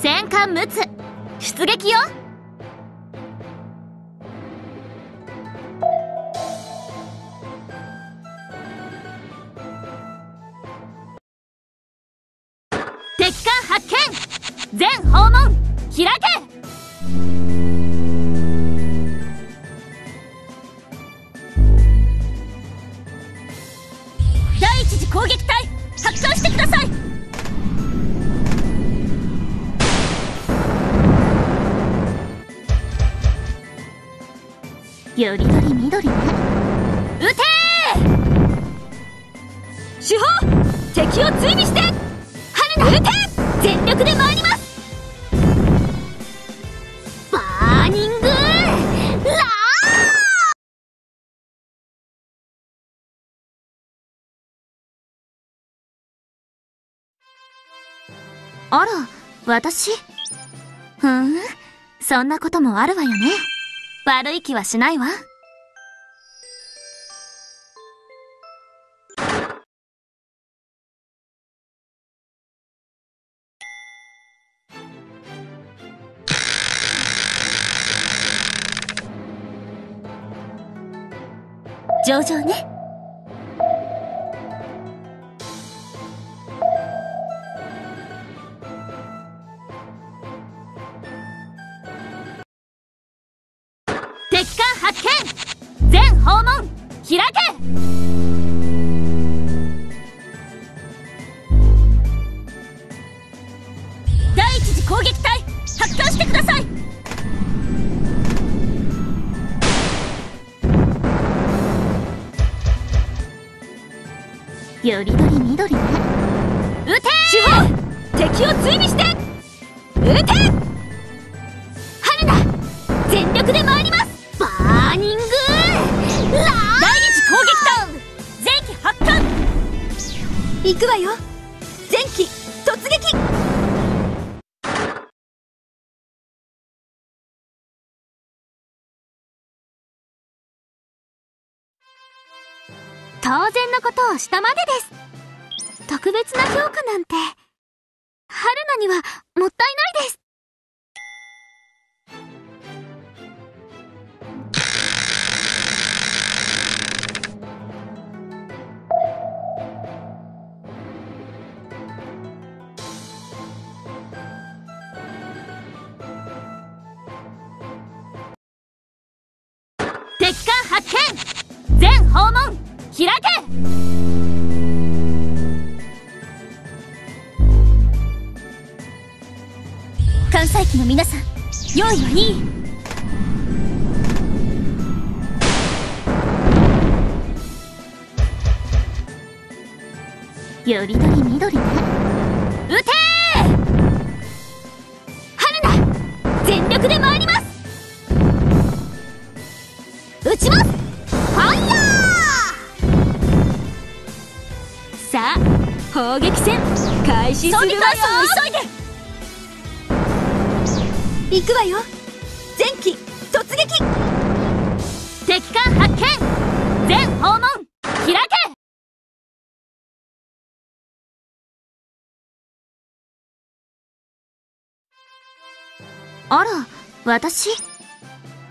下陸。奥出撃よ。敵艦発見。全訪問。開け。第一次攻撃隊発艦してください。よりどり緑ね撃て主砲敵を追尾して春菜撃て全力で参りますバーニングラーあら私？ふん？そんなこともあるわよね。悪い気はしないわ。上々ね。発見全訪問開け。第一次攻撃隊発艦してください。よりどり緑ね。撃て主砲敵を追尾して！撃て行くわよ。前期突撃。当然のことをしたまでです。特別な評価なんて。春菜にはもったいないです。訪問開け。関西機の皆さん用意はいい。よりどり緑ね。撃てー。春菜全力であ砲撃戦開始するわよ。急いで行くわよ。前期突撃。敵艦発見。全訪問。開け。あら私。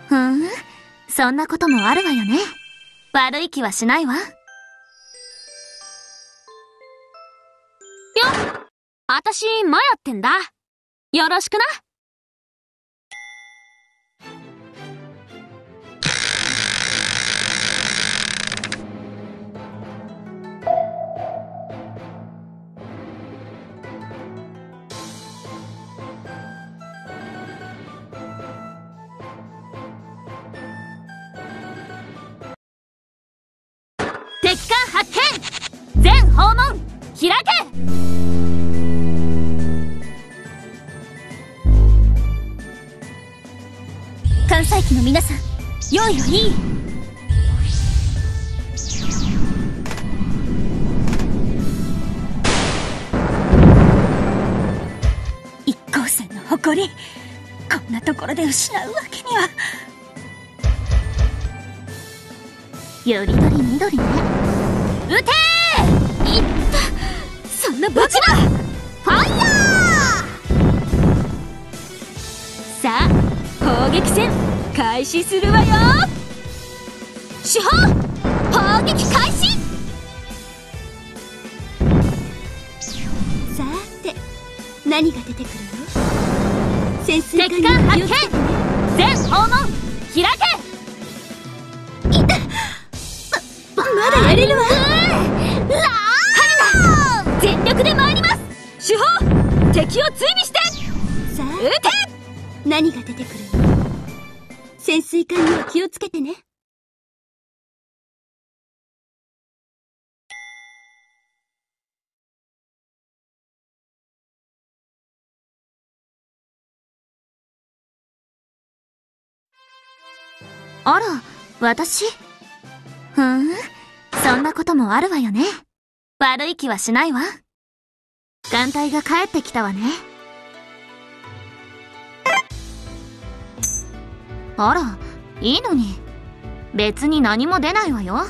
ふーん。そんなこともあるわよね。悪い気はしないわよあたしマヤってんだ。よろしくな。敵艦発見!全訪問!開け!皆さん用意はいい。一光線の誇りこんなところで失うわけには。よりどり緑ね。撃てー!いったそんなバチだファイヤー!さあ砲撃戦。開始するわよ。主砲砲撃開始。さーて何が出てくるの？潜水艦発見全訪問開けまだやれるわ。ラー全力で参ります。主砲敵を追尾して。さ撃て。あ何が出てくるの？潜水艦には気をつけてね。あら私？ふーんそんなこともあるわよね。悪い気はしないわ。艦隊が帰ってきたわね。あらいいのに。別に何も出ないわよ。